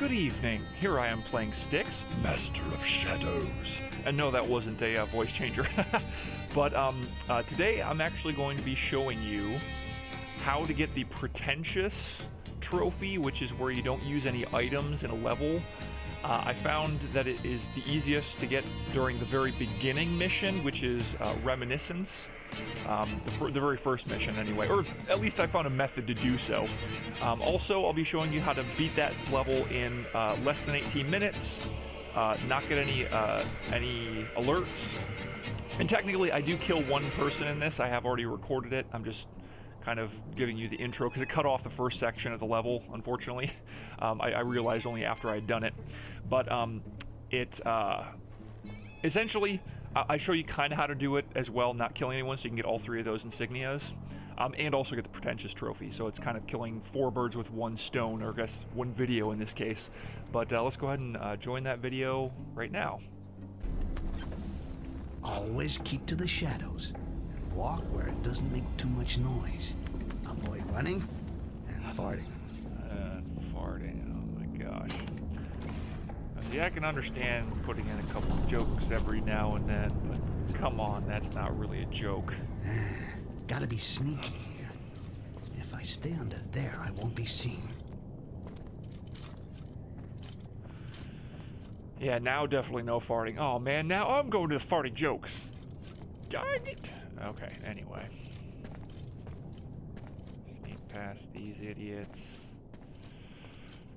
Good evening. Here I am playing Styx, Master of Shadows. And no, that wasn't a uh, voice changer. but um, uh, today I'm actually going to be showing you how to get the Pretentious trophy, which is where you don't use any items in a level. Uh, I found that it is the easiest to get during the very beginning mission, which is uh, Reminiscence. Um, the, the, very first mission, anyway. Or at least I found a method to do so. Um, also, I'll be showing you how to beat that level in uh, less than 18 minutes, uh, not get any uh, any alerts. And technically, I do kill one person in this. I have already recorded it. I'm just kind of giving you the intro because it cut off the first section of the level, unfortunately. Um, I, I, realized only after I had done it. But um, it uh, essentially I show you kind of how to do it as well, not killing anyone, so you can get all three of those insignias. Um, and also get the pretentious trophy. So it's kind of killing four birds with one stone, or I guess one video in this case. But uh, let's go ahead and uh, join that video right now. Always keep to the shadows and walk where it doesn't make too much noise. Avoid running and farting. and farting. See, I can understand putting in a couple of jokes every now and then, but come on, that's not really a joke. Gotta be sneaky here. If I stay under there, I won't be seen. Yeah, now definitely no farting. Oh man, now I'm going to the farting jokes. Dang it. Okay, anyway. Sneak past these idiots.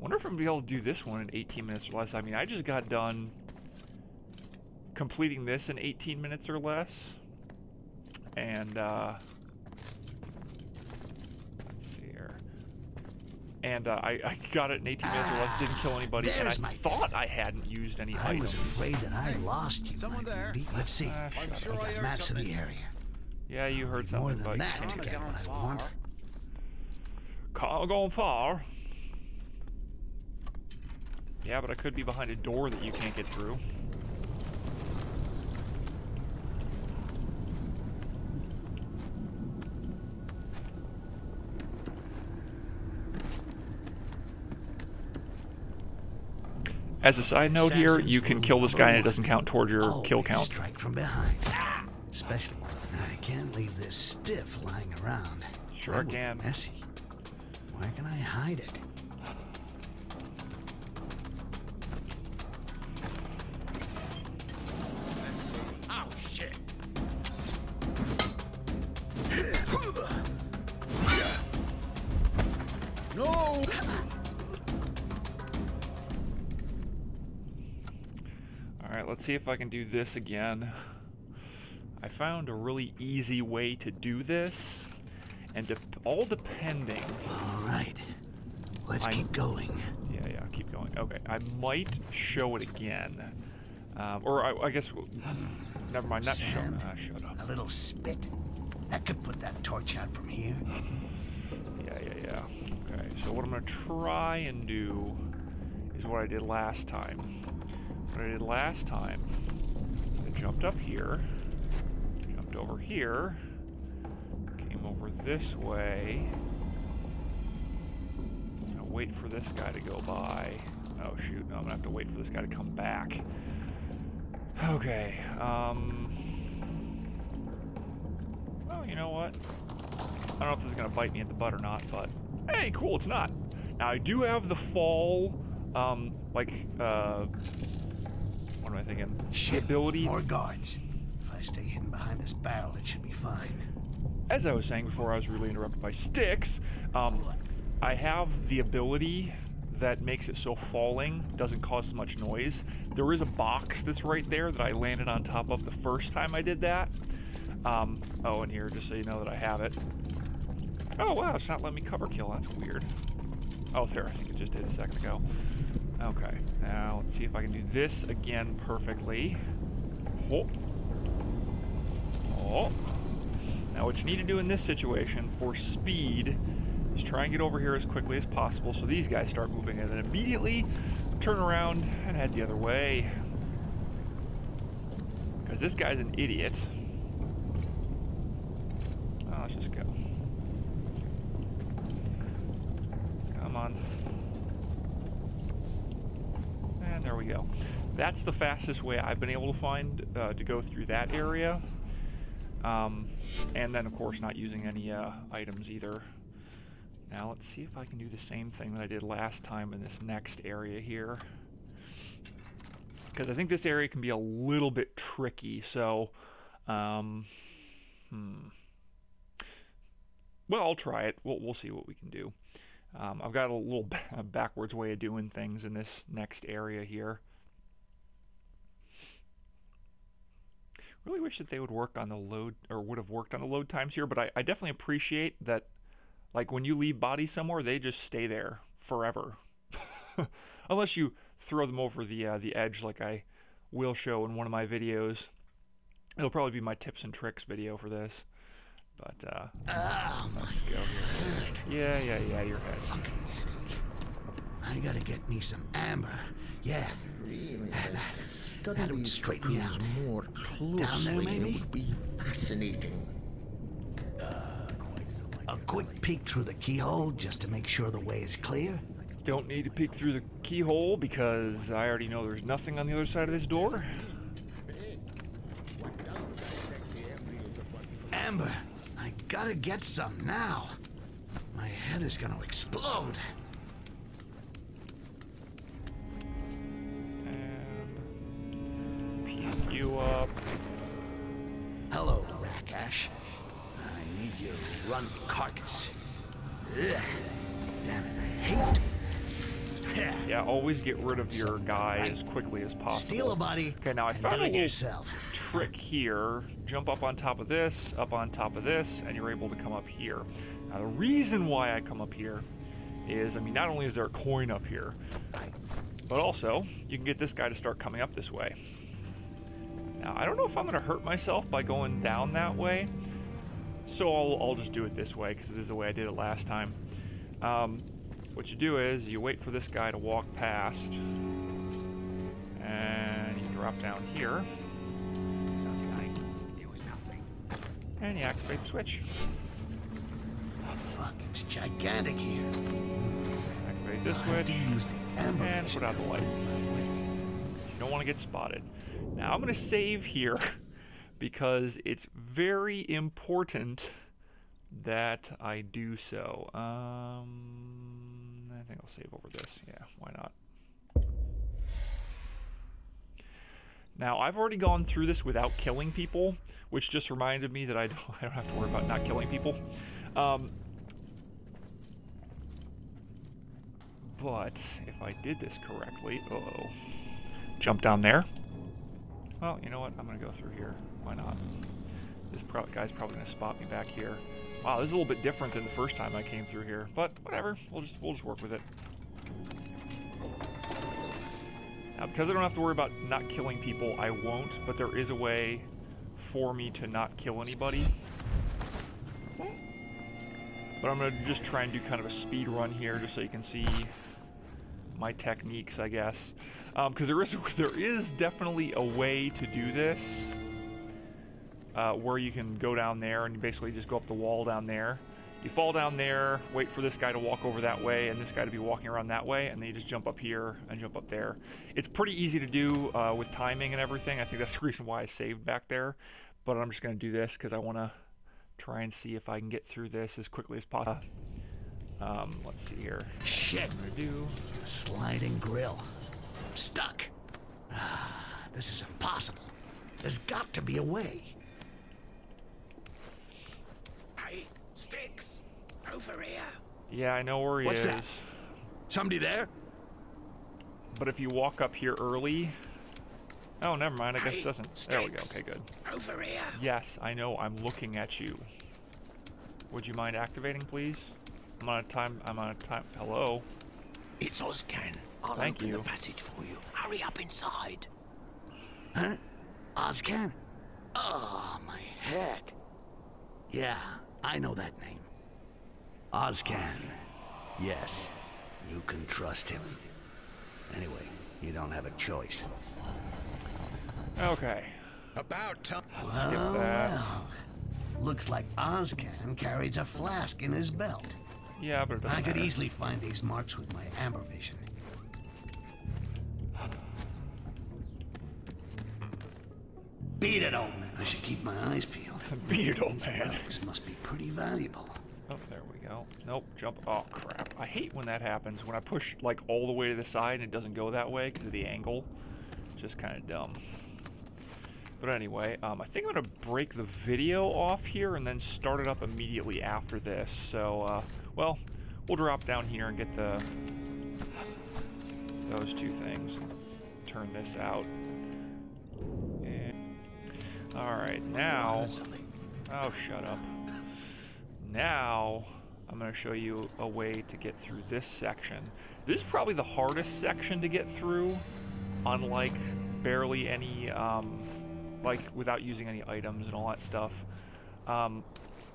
Wonder if I'm gonna be able to do this one in 18 minutes or less. I mean, I just got done completing this in 18 minutes or less. And, uh, let's see here. And uh, I, I got it in 18 minutes or less, didn't kill anybody, and I thought I hadn't used any I items. was afraid that I lost you, Someone there. Beauty. Let's see. Uh, I'm sure I, got maps something. of the area. Yeah, you heard something, More than but that to get what I want. Can't go far. Yeah, but I could be behind a door that you can't get through. As a side note here, you can kill this guy and it doesn't count towards your kill count. strike from behind. Especially, I can't leave this stiff lying around. Sure I can. Messy. Where can I hide it? See if I can do this again. I found a really easy way to do this, and de all depending... Alright, let's I, keep going. Yeah, yeah, keep going. Okay, I might show it again. Um, or I, I, guess, never mind, not show, uh, shut up. A little spit. That could put that torch out from here. Yeah, yeah, yeah. Okay, so what I'm to try and do is what I did last time what I did last time. I jumped up here, jumped over here, came over this way. I'll wait for this guy to go by. Oh shoot, no, I'm gonna have to wait for this guy to come back. Okay, um... Well, you know what? I don't know if this is gonna bite me in the butt or not, but... Hey, cool, it's not! Now, I do have the fall, um, like, uh, what am I thinking? Shit, ability. More guards. If I stay hidden behind this barrel, it should be fine. As I was saying before I was really interrupted by Styx, um, I have the ability that makes it so falling doesn't cause as much noise. There is a box that's right there that I landed on top of the first time I did that. Um, oh, and here, just so you know that I have it. Oh, wow, it's not letting me cover kill. That's weird. Oh, there, I think it just did a second ago. Okay, now let's see if I can do this again perfectly. Oh. Oh. Now what you need to do in this situation for speed is try and get over here as quickly as possible so these guys start moving and then immediately turn around and head the other way. Because this guy's an idiot. Oh, let's just go. Come on. go. That's the fastest way I've been able to find uh, to go through that area. Um, and then, of course, not using any uh, items either. Now, let's see if I can do the same thing that I did last time in this next area here. Because I think this area can be a little bit tricky, so... Um, hmm. Well, I'll try it. We'll, we'll see what we can do. Um, I've got a little backwards way of doing things in this next area here. Really wish that they would work on the load, or would have worked on the load times here, but I, I definitely appreciate that, like, when you leave bodies somewhere, they just stay there forever. Unless you throw them over the, uh, the edge like I will show in one of my videos. It'll probably be my tips and tricks video for this. But, uh, oh, let's go here. Yeah, yeah, yeah, your head. Fucking headache. I gotta get me some amber. Yeah. Really, that, study that would these straighten me out. more closely. Down there, maybe? It would be fascinating. A quick peek through the keyhole just to make sure the way is clear. Don't need to peek through the keyhole because I already know there's nothing on the other side of this door. Amber, I gotta get some now. My head is gonna explode. Always get rid of your guy as quickly as possible. Steal a body. Okay, now I found a yourself. trick here. Jump up on top of this, up on top of this, and you're able to come up here. Now the reason why I come up here is, I mean, not only is there a coin up here, but also you can get this guy to start coming up this way. Now I don't know if I'm going to hurt myself by going down that way, so I'll, I'll just do it this way because this is the way I did it last time. Um, what you do is you wait for this guy to walk past, and you drop down here. It's okay. It was nothing. And you activate the switch. Oh, fuck, it's gigantic here. Activate this I'll switch. use the amber and put out the light. find my way. You don't want to get spotted. Now I'm going to save here because it's very important that I do so. Um, think I'll save over this. Yeah, why not? Now I've already gone through this without killing people, which just reminded me that I don't, I don't have to worry about not killing people. Um, but if I did this correctly, uh oh, jump down there. Well, you know what? I'm gonna go through here. Why not? This pro guy's probably gonna spot me back here. Wow, this is a little bit different than the first time I came through here, but whatever. We'll just we'll just work with it. Now, because I don't have to worry about not killing people, I won't. But there is a way for me to not kill anybody. But I'm gonna just try and do kind of a speed run here, just so you can see my techniques, I guess. Um, because there is there is definitely a way to do this, uh, where you can go down there and you basically just go up the wall down there. You fall down there, wait for this guy to walk over that way, and this guy to be walking around that way, and then you just jump up here and jump up there. It's pretty easy to do uh, with timing and everything. I think that's the reason why I saved back there. But I'm just going to do this because I want to try and see if I can get through this as quickly as possible. Um, let's see here. Shit. I'm do Sliding grill. I'm stuck. Ah, this is impossible. There's got to be a way. Hey, Styx! Over here! Yeah, I know where he What's is. that? Somebody there? But if you walk up here early... Oh, never mind. I guess Hey, it doesn't. There we go. Okay, good. Over here! Yes, I know. I'm looking at you. Would you mind activating, please? I'm on a time... I'm on a time... Hello? It's Ozcan. I'll Thank open you. the passage for you. Hurry up inside. Huh? Ozcan? Oh, ah, my head. Yeah, I know that name. Ozcan. Yes, you can trust him. Anyway, you don't have a choice. Okay. About time. Well, that. well. Looks like Ozcan carries a flask in his belt. Yeah, but it I could matter. easily find these marks with my amber vision. Beat it, old man. I should keep my eyes peeled. Beat it, old These man. relics must be pretty valuable. Oh, there we go. Nope, jump. Oh, crap. I hate when that happens. When I push, like, all the way to the side and it doesn't go that way because of the angle. Just kind of dumb. But anyway, um, I think I'm going to break the video off here and then start it up immediately after this. So, uh, well, we'll drop down here and get the those two things. Turn this out. And, all right, now. Oh, shut up. Now, I'm going to show you a way to get through this section. This is probably the hardest section to get through, unlike barely any, um, like, without using any items and all that stuff. Um,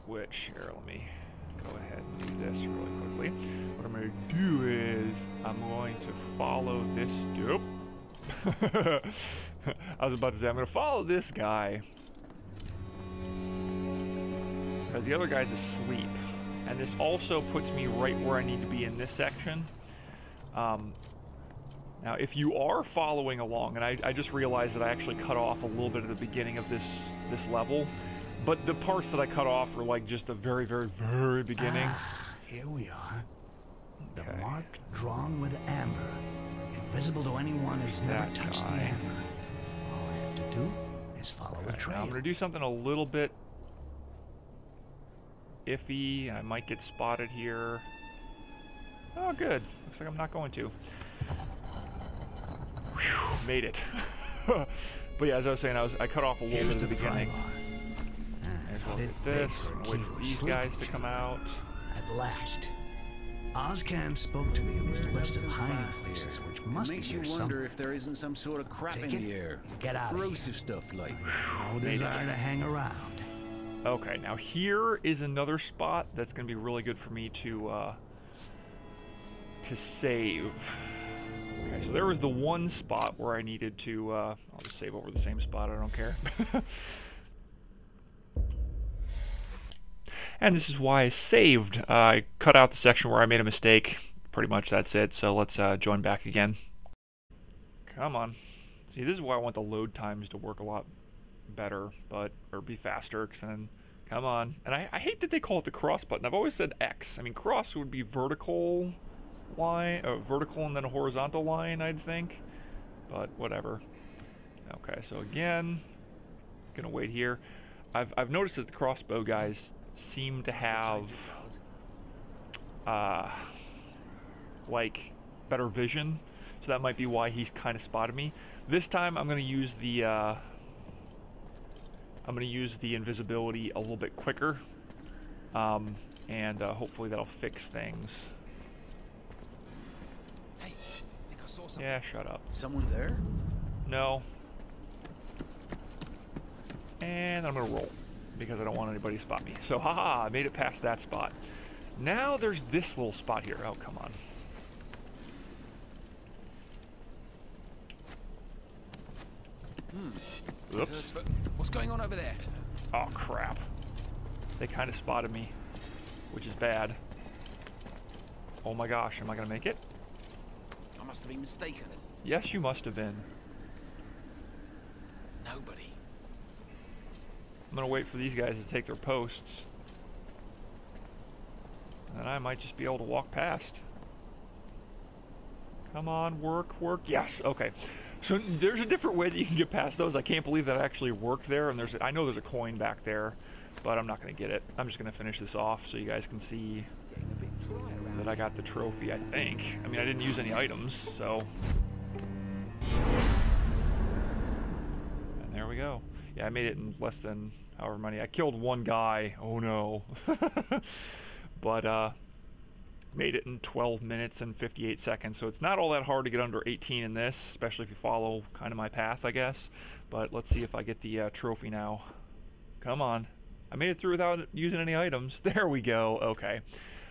which, here, let me go ahead and do this really quickly. What I'm going to do is, I'm going to follow this, dope. I was about to say, I'm going to follow this guy because the other guy's asleep. And this also puts me right where I need to be in this section. Um, now, if you are following along, and I, I, just realized that I actually cut off a little bit at the beginning of this this level, but the parts that I cut off were like just the very, very, very beginning. Ah, here we are. The Okay. mark drawn with amber. Invisible to anyone who's never touched guy. the amber. All I have to do is follow Okay, trail. I'm gonna do something a little bit iffy. I might get spotted here. Oh, good. Looks like I'm not going to. Whew, made it. but yeah, as I was saying, I was I cut off a little Here's bit at the the beginning. pry bar. May as well get this. a and key Wait to for these guys to come out. At last. Ozcan spoke to me of his list of hiding places, which must Makes be you wonder somewhere. if there isn't some sort of crap Take in it the air. get out of here. Corrosive stuff like. No desire to hang around. Okay, now here is another spot that's going to be really good for me to uh, to save. Okay, so there was the one spot where I needed to. Uh, I'll just save over the same spot. I don't care. and this is why I saved. Uh, I cut out the section where I made a mistake. Pretty much that's it. So let's uh, join back again. Come on. See, this is why I want the load times to work a lot better, but or be faster. then, come on. And I, I hate that they call it the cross button. I've always said X. I mean, cross would be vertical line, uh, vertical and then a horizontal line, I'd think. But whatever. Okay, so again, gonna wait here. I've I've noticed that the crossbow guys seem to have uh like better vision, so that might be why he's kind of spotted me. This time I'm gonna use the uh, I'm gonna use the invisibility a little bit quicker, um, and uh, hopefully that'll fix things. Hey, think I saw something. Yeah, shut up. Someone there? No. And I'm gonna roll because I don't want anybody to spot me. So haha, I made it past that spot. Now there's this little spot here. Oh come on. Oops. What's going on over there? Oh crap. They kind of spotted me, which is bad. Oh my gosh, am I gonna make it? I must have been mistaken. Yes, you must have been. Nobody. I'm gonna wait for these guys to take their posts. And then I might just be able to walk past. Come on, work, work. Yes, okay. So there's a different way that you can get past those. I can't believe that actually worked there. And there's, I know there's a coin back there, but I'm not gonna get it. I'm just gonna finish this off so you guys can see that I got the trophy. I think. I mean, I didn't use any items, so. And there we go. Yeah, I made it in less than however many. I killed one guy. Oh no. but uh made it in 12 minutes and 58 seconds. So it's not all that hard to get under 18 in this, especially if you follow kind of my path, I guess. But let's see if I get the uh, trophy now. Come on. I made it through without using any items. There we go. Okay.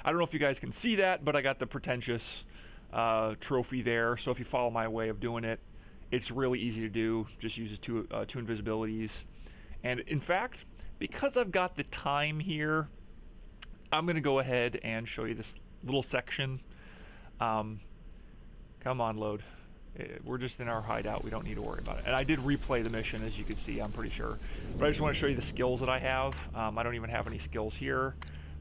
I don't know if you guys can see that, but I got the pretentious uh, trophy there. So if you follow my way of doing it, it's really easy to do. Just uses two, uh, two invisibilities. And in fact, because I've got the time here, I'm going to go ahead and show you this little section. Um, come on, load. Eh, We're just in our hideout. We don't need to worry about it. And I did replay the mission, as you can see, I'm pretty sure. But I just want to show you the skills that I have. Um, I don't even have any skills here.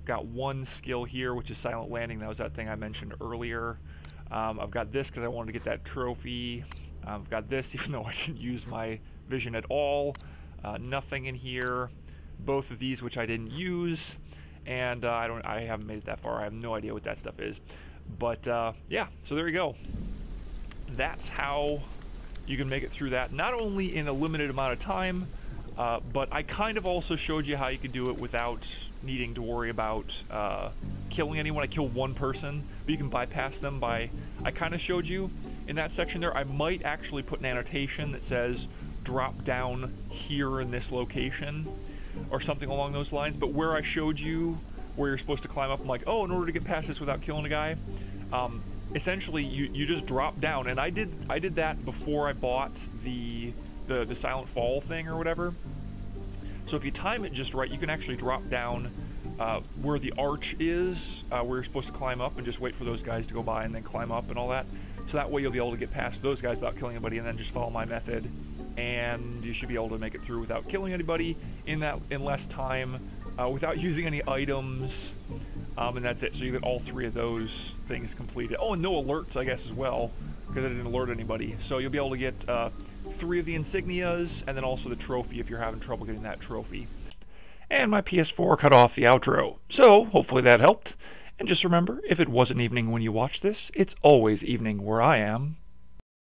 Got one skill here, which is Silent Landing. That was that thing I mentioned earlier. Um, I've got this because I wanted to get that trophy. I've got this, even though I didn't use my vision at all. Uh, nothing in here. Both of these, which I didn't use. And uh, I don't. I haven't made it that far. I have no idea what that stuff is. But uh, yeah, so there you go that's how you can make it through that, not only in a limited amount of time, uh, but I kind of also showed you how you could do it without needing to worry about uh, killing anyone. I killed one person, but you can bypass them by, I kind of showed you in that section there. I might actually put an annotation that says drop down here in this location or something along those lines, but where I showed you where you're supposed to climb up, I'm like, oh, in order to get past this without killing a guy, um, essentially you, you just drop down. And I did I did that before I bought the, the the silent fall thing or whatever. So if you time it just right you can actually drop down uh, where the arch is uh, where you're supposed to climb up and just wait for those guys to go by and then climb up and all that. So that way you'll be able to get past those guys without killing anybody and then just follow my method and you should be able to make it through without killing anybody in that in less time uh, without using any items um, and that's it. So you get all three of those things completed. Oh, and no alerts, I guess, as well, because I didn't alert anybody. So you'll be able to get uh, three of the insignias, and then also the trophy if you're having trouble getting that trophy. And my PS4 cut off the outro. So hopefully that helped. And just remember, if it wasn't evening when you watch this, it's always evening where I am.